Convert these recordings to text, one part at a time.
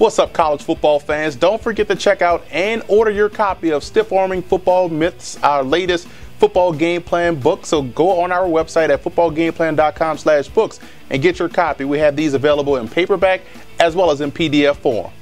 What's up, college football fans? Don't forget to check out and order your copy of Stiff Arming Football Myths, our latest football game plan book. So go on our website at footballgameplan.com slash books and get your copy. We have these available in paperback as well as in PDF form.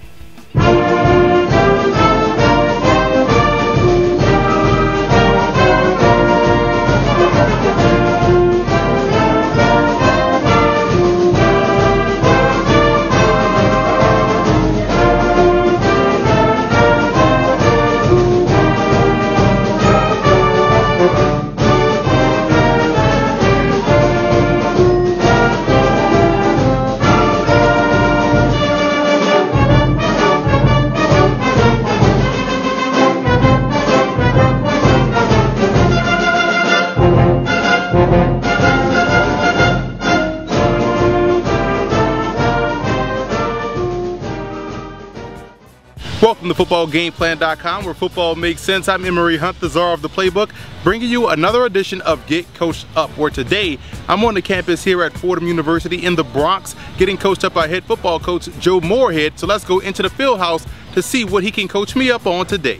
Welcome to FootballGamePlan.com, where football makes sense. I'm Emory Hunt, the czar of the playbook, bringing you another edition of Get Coached Up, where today I'm on the campus here at Fordham University in the Bronx, getting coached up by head football coach Joe Moorhead. So let's go into the field house to see what he can coach me up on today.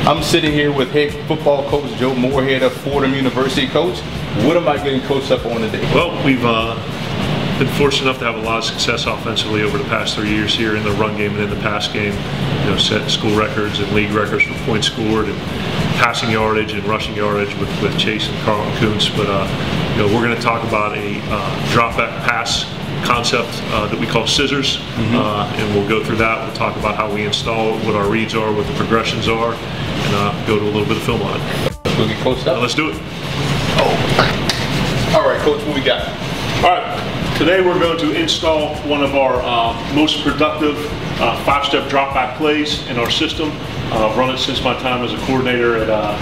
I'm sitting here with head football coach Joe Moorhead of Fordham University. Coach, what am I getting coached up on today? Well, we've uh, been fortunate enough to have a lot of success offensively over the past three years here in the run game and in the pass game. You know, set school records and league records for points scored and passing yardage and rushing yardage with, with Chase and Carlton Koonce. But uh, you know, we're going to talk about a uh, drop back pass concept uh, that we call scissors, mm-hmm. uh, and we'll go through that. We'll talk about how we install it, what our reads are, what the progressions are, and uh, go to a little bit of film on it. Let's get close up. let's do it. Oh. All right, coach, what we got? All right. Today we're going to install one of our uh, most productive uh, five-step drop-back plays in our system. Uh, I've run it since my time as a coordinator at, uh,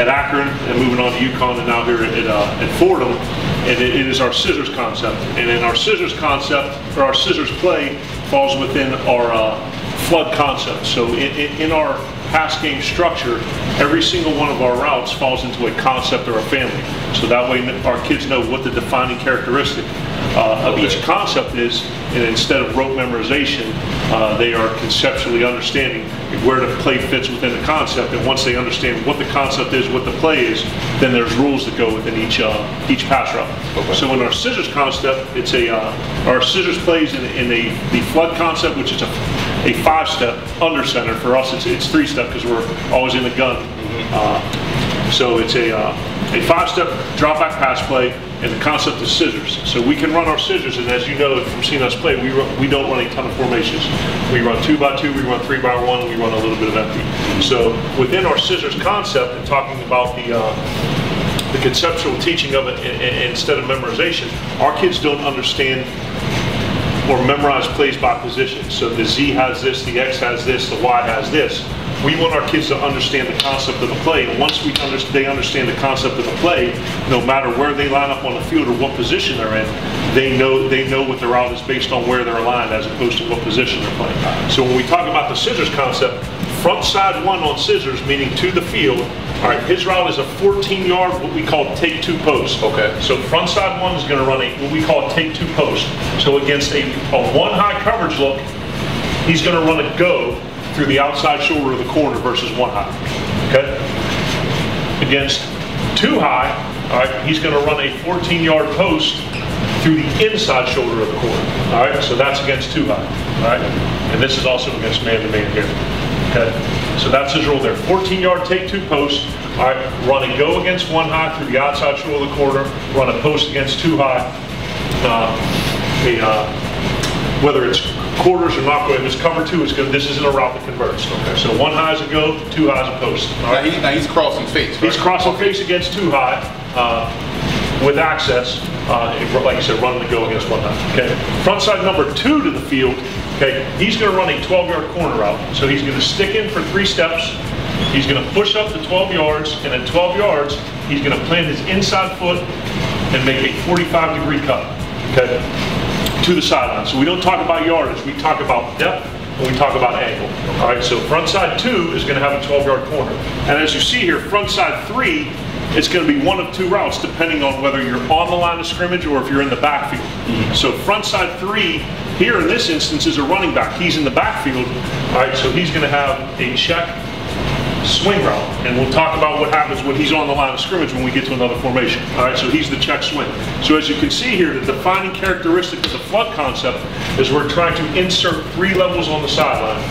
at Akron and moving on to UConn and now here at, uh, at Fordham. And it, it is our scissors concept. And in our scissors concept, or our scissors play, falls within our uh, flood concept. So in, in, in our pass game structure, every single one of our routes falls into a concept or a family. So that way our kids know what the defining characteristic uh, of each concept is, and instead of rote memorization, uh, they are conceptually understanding where the play fits within the concept. And once they understand what the concept is, what the play is, then there's rules that go within each uh, each pass route. Okay. So in our scissors concept, it's a uh, our scissors plays in, in a the flood concept, which is a a five-step under center. For us, it's, it's three-step because we're always in the gun. Mm-hmm. Uh, so it's a, uh, a five-step drop-back pass play and the concept of scissors. So we can run our scissors, and as you know from seeing us play, we, run, we don't run a ton of formations. We run two by two, we run three by one, we run a little bit of empty. So within our scissors concept, and talking about the uh, the conceptual teaching of it instead of memorization, our kids don't understand or memorize plays by position. So the Z has this, the X has this, the Y has this. We want our kids to understand the concept of the play. And once we under, they understand the concept of the play, no matter where they line up on the field or what position they're in, they know they know what their route is based on where they're aligned as opposed to what position they're playing. So when we talk about the scissors concept, front side one on scissors, meaning to the field. All right, his route is a 14 yard, what we call take two post. Okay. So front side one is going to run a, what we call a take two post. So against a, a one high coverage look, he's going to run a go through the outside shoulder of the corner versus one high. Okay? Against two high, all right, he's going to run a 14 yard post through the inside shoulder of the corner. All right, so that's against two high. All right, and this is also against man to man here. Okay, so that's his rule there. 14 yard take two post. All right, run a go against one high through the outside shoulder of the corner. Run a post against two high. Uh, a, uh, whether it's quarters or not going. It's cover two, it's good. This isn't a route that converts. Okay. So one high is a go, two high is a post. All right. Now, he, now he's crossing face. Right? He's crossing okay. face against two high uh, with access. Uh, like I said, running the go against one high. Okay. Front side number two to the field. Okay. He's going to run a 12-yard corner route. So he's going to stick in for three steps. He's going to push up to 12 yards, and at 12 yards, he's going to plant his inside foot and make a 45 degree cut. Okay to the sideline. So we don't talk about yardage, we talk about depth and we talk about angle. All right, so front side two is going to have a 12 yard corner. And as you see here, front side three it's going to be one of two routes depending on whether you're on the line of scrimmage or if you're in the backfield. Mm -hmm. So front side three Here in this instance is a running back. He's in the backfield. All right, so he's going to have a check swing route. And we'll talk about what happens when he's on the line of scrimmage when we get to another formation. All right, so he's the check swing. So as you can see here, the defining characteristic of the flood concept is we're trying to insert three levels on the sideline.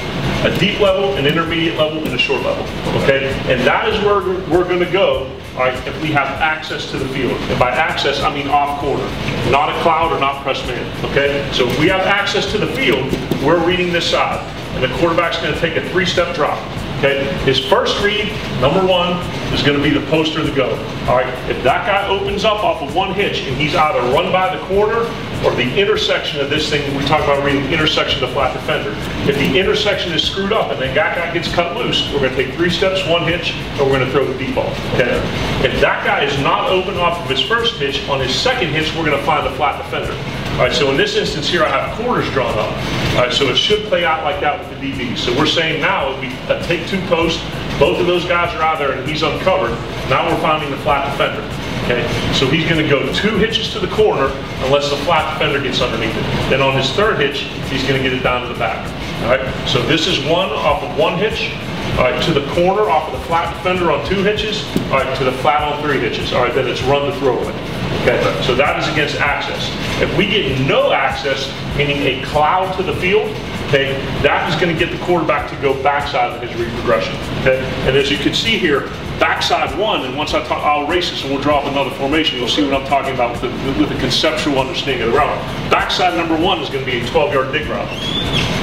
A deep level, an intermediate level, and a short level. Okay, and that is where we're going to go right, if we have access to the field. And by access, I mean off corner, not a cloud or not press man, okay? So if we have access to the field, we're reading this side, and the quarterback's gonna take a three-step drop. Okay, his first read, number one, is going to be the poster to go. All right, if that guy opens up off of one hitch and he's either run by the corner or the intersection of this thing, we talk about reading intersection of the flat defender. If the intersection is screwed up and then that guy gets cut loose, we're going to take three steps, one hitch, and we're going to throw the deep ball. Okay, if that guy is not open off of his first hitch, on his second hitch, we're going to find the flat defender. All right, so in this instance here, I have corners drawn up. All right, so it should play out like that with the DB. So we're saying now, if we take two posts, both of those guys are out there and he's uncovered. Now we're finding the flat defender. Okay, so he's going to go two hitches to the corner unless the flat defender gets underneath it. Then on his third hitch, he's going to get it down to the back. All right, so this is one off of one hitch. All right, to the corner off of the flat defender on two hitches. All right, to the flat on three hitches. All right, then it's run the throwaway. Okay, so that is against access. If we get no access, meaning a cloud to the field, okay, that is going to get the quarterback to go backside of his read progression. Okay, and as you can see here, backside one, and once I talk, I'll erase this and we'll draw up another formation. You'll see what I'm talking about with the, with the conceptual understanding of the route. Backside number one is going to be a 12-yard dig route.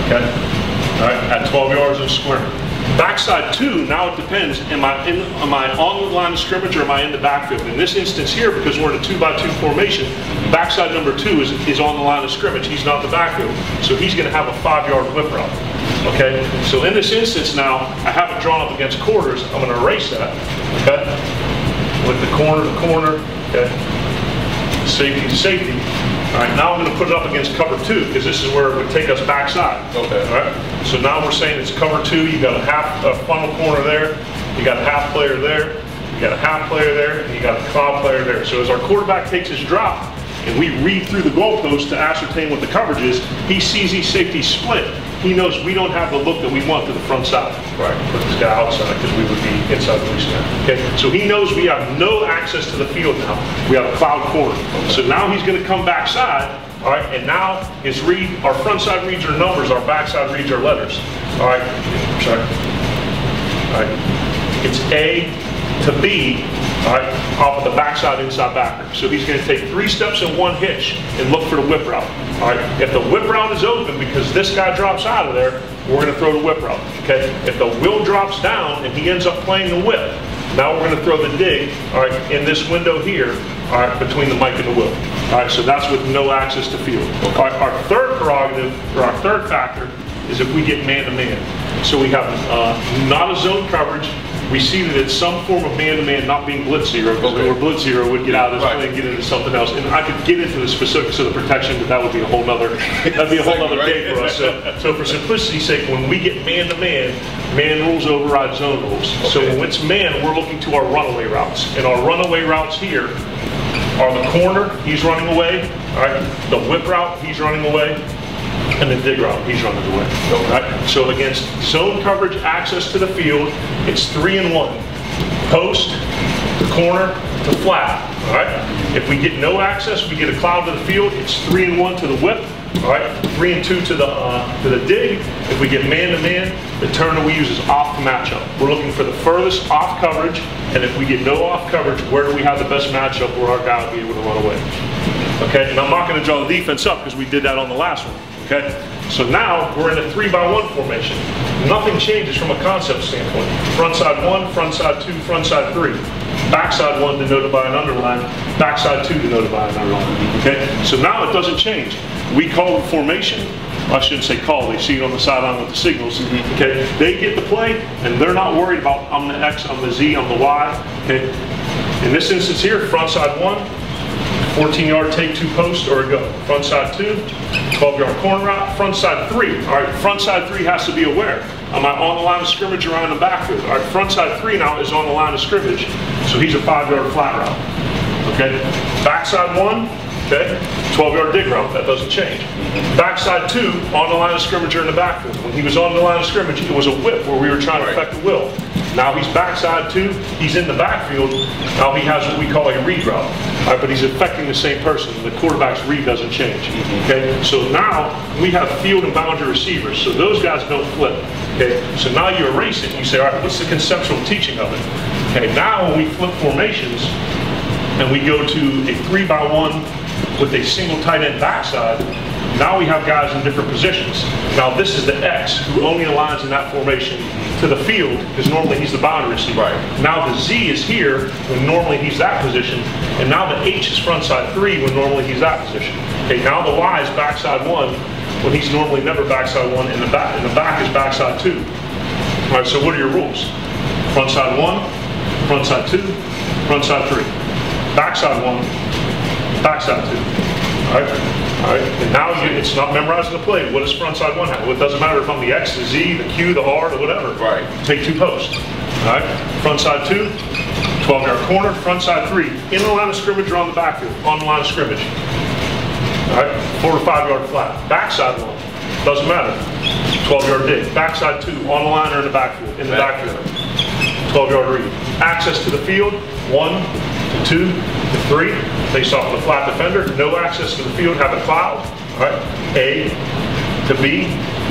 Okay, all right, at 12 yards and square. Backside two, now it depends, am I, in, am I on the line of scrimmage or am I in the backfield? In this instance here, because we're in a two by two formation, backside number two is, is on the line of scrimmage. He's not the backfield. So he's gonna have a five yard whip route. Okay, so in this instance now, I have it drawn up against quarters. I'm gonna erase that, okay? With the corner to corner, okay? Safety to safety. All right, now I'm going to put it up against cover two because this is where it would take us backside. Okay. All right. So now we're saying it's cover two. You got a half a funnel corner there. You got a half player there. You got a half player there, and you got a cloud player there. So as our quarterback takes his drop, and we read through the goalpost to ascertain what the coverage is, he sees these safeties split. He knows we don't have the look that we want to the front side. Right. Put this guy outside because we would be inside the loose now. Okay. So he knows we have no access to the field now. We have a cloud corner. So now he's going to come backside. All right, and now his read, our front side reads our numbers, our back side reads our letters. All right, sorry. All right, it's A to B, all right, off of the backside inside backer. So he's going to take three steps in one hitch and look for the whip route. All right, if the whip route is open because this guy drops out of there, we're going to throw the whip route. Okay, if the wheel drops down and he ends up playing the whip, now we're going to throw the dig, all right, in this window here, all right, between the mic and the wheel. All right, so that's with no access to field. All right, our third prerogative, or our third factor, is if we get man-to-man. -man. So we have uh, not a zone coverage, we see that it's some form of man-to-man, not being blitz zero, because okay. we were blitz zero, would get out of this right. play and get into something else. And I could get into the specifics of the protection, but that would be a whole nother, that'd be a whole other day for us. So, so for simplicity's sake, when we get man-to-man, man rules override zone rules. Okay. So when it's man, we're looking to our runaway routes. And our runaway routes here are the corner, he's running away, all right, the whip route, he's running away, and then dig route, he's running away. Right? So against zone coverage, access to the field, it's three and one. Post, to corner, to flat. All right. If we get no access, we get a cloud to the field. It's three and one to the whip. All right. Three and two to the uh, to the dig. If we get man to man, the turn that we use is off the matchup. We're looking for the furthest off coverage, and if we get no off coverage, where do we have the best matchup where our guy will be able to run away? Okay. And I'm not going to draw the defense up because we did that on the last one. Okay? So now we're in a three by one formation. Nothing changes from a concept standpoint. Front side one, front side two, front side three. Backside one denoted by an underline, backside two denoted by an underline. Okay? So now it doesn't change. We call the formation. I shouldn't say call, they see it on the sideline with the signals. Mm-hmm. Okay, they get the play and they're not worried about I'm the X, I'm the Z, I'm the Y. Okay. In this instance here, front side one, 14 yard take two post or a go. Front side two, 12 yard corner route, front side three. All right, front side three has to be aware. Am I on the line of scrimmage or on the backfield? All right, front side three now is on the line of scrimmage. So he's a five yard flat route. Okay, backside one, Okay? 12 yard dig route, that doesn't change. Backside two, on the line of scrimmage or in the backfield. When he was on the line of scrimmage, it was a whip where we were trying to affect the will. Now he's backside two, he's in the backfield. Now he has what we call a read route. Uh, right, but he's affecting the same person. The quarterback's read doesn't change. Okay, so now we have field and boundary receivers. So those guys don't flip. Okay, so now you erase it you say, all right, what's the conceptual teaching of it? Okay, now when we flip formations and we go to a three by one with a single tight end backside, now we have guys in different positions. Now this is the X who only aligns in that formation to the field because normally he's the boundary receiver. Right. Now the Z is here when normally he's that position, and now the H is frontside three when normally he's that position. Okay, now the Y is backside one when he's normally never backside one, and the back and the back is backside two. All right, so what are your rules? Frontside one, frontside two, frontside three, backside one, backside two. All right, all right. And now you, it's not memorizing the play. What does front side one have? Well, it doesn't matter if I'm the X, the Z, the Q, the R, or whatever. Right. Take two posts. All right. front side two, 12 yard corner. front side three, in the line of scrimmage or on the backfield. On the line of scrimmage. All right. Four to five yard flat. Backside one. Doesn't matter. 12 yard dig. Backside two, on the line or in the backfield. In the backfield. 12 yard read. Access to the field, one to two to three, based off the flat defender. No access to the field, have a cloud. All right, A to B,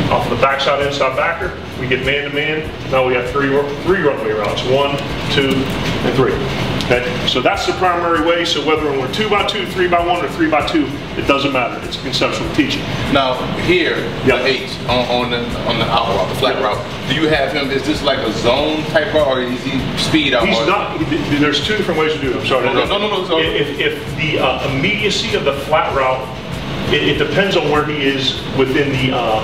off the backside inside backer. We get man to man. Now we have three three runway routes: one, two, and three. Okay, so that's the primary way. So whether we're two by two, three by one, or three by two, it doesn't matter. It's conceptual teaching. Now here, Yeah. the H on, on the on the out route, the flat Yeah. route. Do you have him? Is this like a zone type route, or is he speed out? He's or- not. he- There's two different ways to do it. I'm sorry. Okay. No, no, no, sorry. If, if the uh, immediacy of the flat route, it, it depends on where he is within the uh,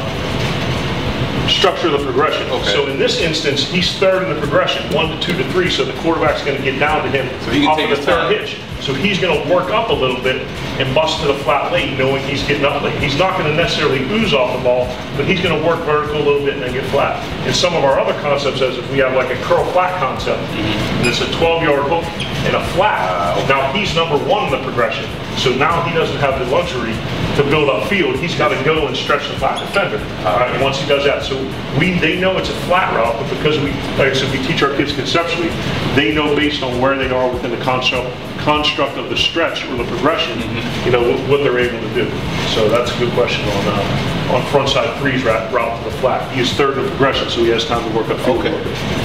structure of the progression. Okay. So in this instance, he's third in the progression, one to two to three. So the quarterback's going to get down to him So he can off take of the third time. hitch. So he's going to work up a little bit and bust to the flat late, knowing he's getting up late. He's not going to necessarily ooze off the ball, but he's going to work vertical a little bit and then get flat. And some of our other concepts, as if we have like a curl flat concept, mm-hmm. and it's a 12 yard hook and a flat. Now he's number one in the progression. So now he doesn't have the luxury to build up field. He's got to go and stretch the flat defender. All right, and once he does that, so we they know it's a flat route, but because we, like I said, we teach our kids conceptually, they know based on where they are within the construct construct of the stretch or the progression, you know, what, what they're able to do. So that's a good question on uh, on front side threes route, route to the flat. He is third in the progression, so he has time to work up field. Okay.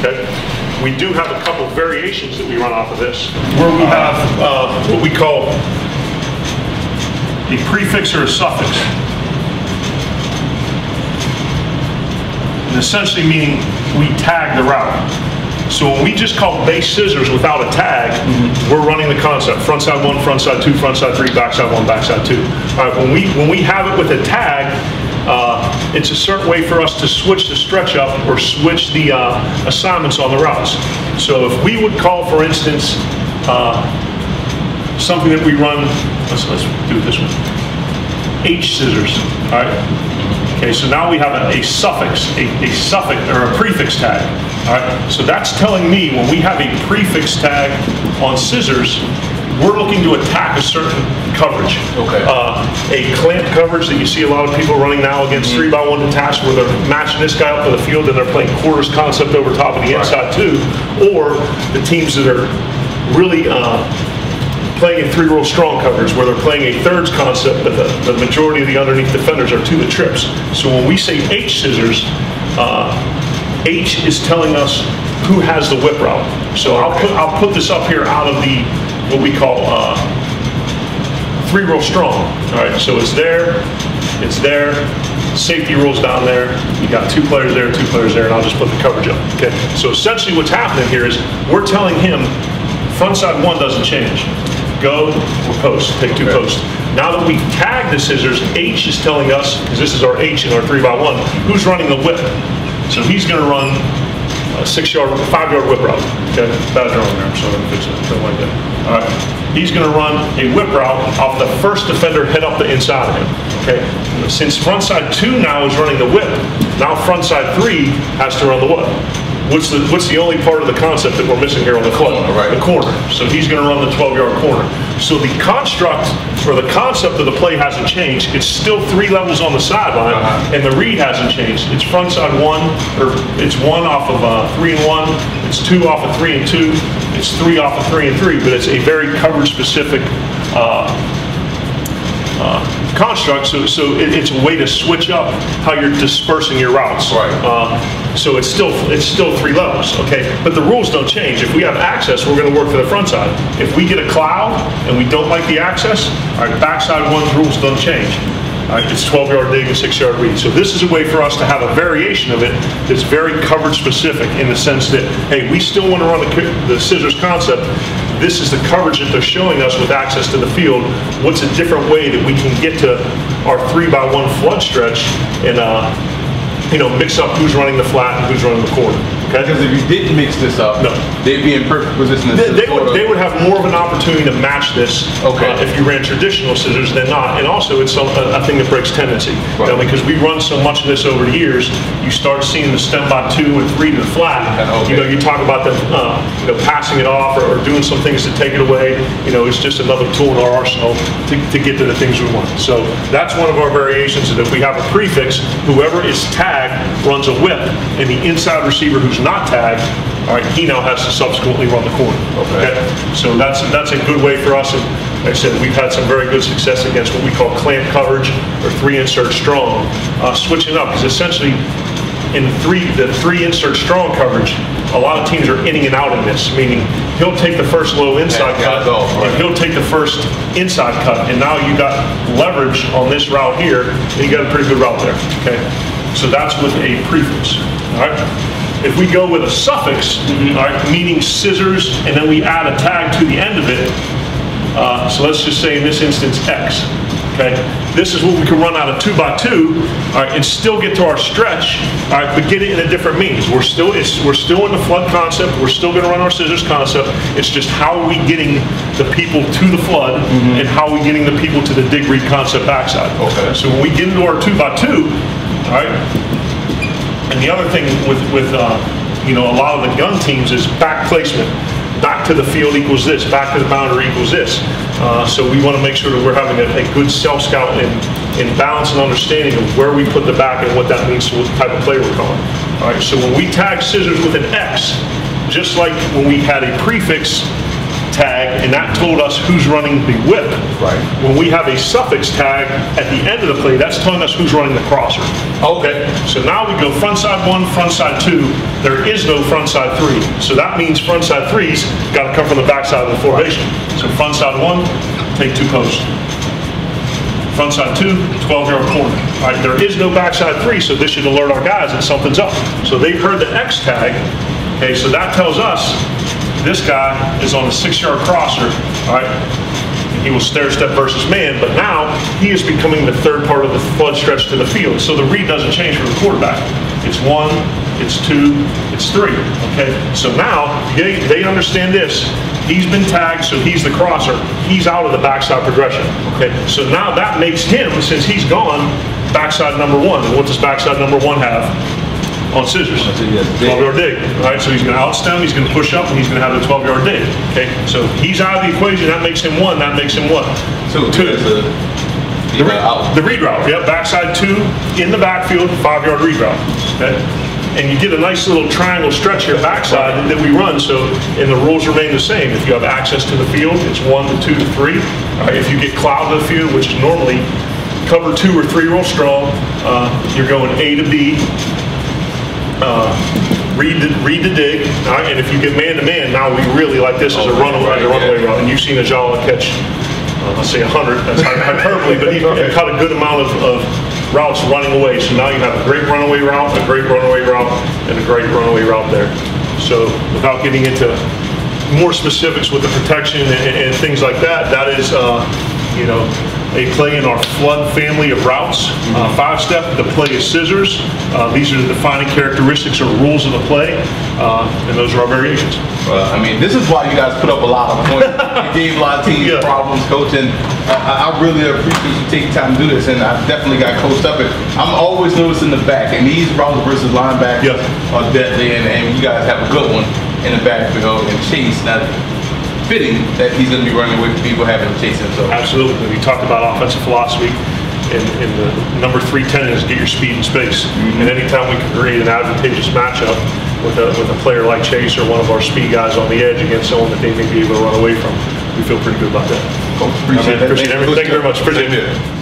Okay. We do have a couple variations that we run off of this, where we have uh, what we call a prefix or a suffix. And essentially meaning we tag the route. So when we just call base scissors without a tag, we're running the concept, front side one, front side two, front side three, back side one, back side two. All right, when we, when we have it with a tag, uh, it's a certain way for us to switch the stretch up or switch the uh, assignments on the routes. So if we would call, for instance, uh, something that we run, let's, let's do this one, H scissors, all right? Okay, so now we have a, a suffix, a, a suffix, or a prefix tag, all right? So that's telling me when we have a prefix tag on scissors, we're looking to attack a certain coverage. Okay. Uh, a clamp coverage that you see a lot of people running now against three by one detached where they're matching this guy up to the field and they're playing quarters concept over top of the inside too, or the teams that are really, uh, playing a three row strong coverage where they're playing a thirds concept, but the, the majority of the underneath defenders are to the trips. So when we say H scissors, uh, H is telling us who has the whip route. So I'll put, I'll put this up here out of the, what we call, uh, three row strong. All right, so it's there, it's there, safety rules down there, you got two players there, two players there, and I'll just put the coverage up. Okay, so essentially what's happening here is we're telling him front side one doesn't change. Go or post, take two posts. Now that we tag the scissors, H is telling us, because this is our H in our three by one, who's running the whip. So he's gonna run a six yard, five yard whip route. Okay, bad on there, so I'm fix it, don't like that. All right, he's gonna run a whip route off the first defender head up the inside of him. Okay, since front side two now is running the whip, now front side three has to run the what? what's the what's the only part of the concept that we're missing here on the foot? Corner, right. The corner. So he's going to run the 12-yard corner. So the construct or the concept of the play hasn't changed. It's still three levels on the sideline, and the read hasn't changed. It's front side one, or it's one off of uh, three and one. It's two off of three and two. It's three off of three and three. But it's a very coverage specific. Uh, uh, construct, so, so it, it's a way to switch up how you're dispersing your routes. Right. Uh, so it's still it's still three levels, okay? But the rules don't change. If we have access, we're going to work for the front side. If we get a cloud and we don't like the access, our backside one rules don't change. It's 12 yard dig and 6 yard read. So this is a way for us to have a variation of it that's very coverage specific in the sense that, hey, we still want to run the, the scissors concept. This is the coverage that they're showing us with access to the field. What's a different way that we can get to our three by one flood stretch and, uh, you know, mix up who's running the flat and who's running the corner. Because if you didn't mix this up, No. they'd be in perfect position They, they would, they would have more of an opportunity to match this Okay. uh, if you ran traditional scissors than not. And also, it's some, a, a thing that breaks tendency. You know, because we run so much of this over the years, you start seeing the stem by two and three to the flat. Okay. You know, you talk about them, uh, you know, passing it off or, or doing some things to take it away. You know, it's just another tool in our arsenal to, to get to the things we want. So that's one of our variations. Is if we have a prefix, whoever is tagged runs a whip, and the inside receiver who's not tagged all right, he now has to subsequently run the corner. Okay. So that's that's a good way for us. And like I said, we've had some very good success against what we call clamp coverage or three insert strong. Uh, switching up is essentially in three the three insert strong coverage. A lot of teams are inning and out in this, meaning he'll take the first low inside Yeah, cut off, right. and he'll take the first inside cut, and now you got leverage on this route here, and you got a pretty good route there. Okay, so that's with a prefix. All right. If we go with a suffix, all right, meaning scissors, and then we add a tag to the end of it, uh, so let's just say in this instance X. Okay, this is what we can run out of two by two, all right, and still get to our stretch, all right, but get it in a different means. We're still it's we're still in the flood concept. We're still going to run our scissors concept. It's just how are we getting the people to the flood, and how are we getting the people to the dig read concept backside. Okay. So when we get into our two by two, all right, and the other thing with, with uh, you know, a lot of the gun teams is back placement. Back to the field equals this, back to the boundary equals this. Uh, so we want to make sure that we're having a, a good self-scout and, and balance and understanding of where we put the back and what that means to what type of play we're calling. All right, so when we tag scissors with an X, just like when we had a prefix and that told us who's running the whip. Right. When we have a suffix tag at the end of the play, that's telling us who's running the crosser. Okay. So now we go front side one, front side two. There is no front side three. So that means front side threes got to come from the back side of the formation. So front side one, take two posts. Front side two, 12 yard corner. All right, there is no backside three, so this should alert our guys that something's up. So they've heard the X tag. Okay, so that tells us this guy is on a six yard crosser. All right, he will stair step versus man, but now he is becoming the third part of the flood stretch to the field. So the read doesn't change for the quarterback. It's one, it's two, it's three. Okay, so now they, they understand this. He's been tagged, so he's the crosser. He's out of the backside progression. Okay, so now that makes him, since he's gone, backside number one. And what does backside number one have? On scissors. has dig. 12 yard dig. All right, so he's going to outstem, he's going to push up, and he's going to have a 12 yard dig. Okay, so he's out of the equation. That makes him one. That makes him what? Two. Two. The, you know, read, out. the read route, yep, backside two, in the backfield, five yard read route, okay? And you get a nice little triangle stretch here backside that we run, so, and the rules remain the same. If you have access to the field, it's one to two to three. Right, if you get cloud to the field, which is normally cover two or three real strong, uh, you're going A to B, uh, read the, read the dig, right, and if you get man to man, now we really like this as a runaway, right, a runaway yeah. route. And you've seen Ajala catch, uh, let's say 100, that's hy- hyperbole, but he caught a good amount of, of routes running away. So now you have a great runaway route, a great runaway route, and a great runaway route there. So without getting into more specifics with the protection and, and things like that, that is, uh, you know, a play in our flood family of routes. Uh, Five step, the play is scissors. Uh, These are the defining characteristics or rules of the play, uh, and those are our variations. Well, I mean, this is why you guys put up a lot of points. you gave a lot of teams Yeah. problems, coach, and I, I really appreciate you taking time to do this. And I definitely got coached up. And I'm always noticing the back, and these routes versus linebackers Yeah. are deadly, and, and you guys have a good one in the backfield and Chase. Now, fitting that he's going to be running away with people having to chase him. So Absolutely. We talked about offensive philosophy, and, and the number three tenet is get your speed and space. Mm-hmm. And anytime we can create an advantageous matchup with a, with a player like Chase or one of our speed guys on the edge against someone that they may be able to run away from, we feel pretty good about that. coach, appreciate that. Appreciate everything. Thank you very much. Appreciate it.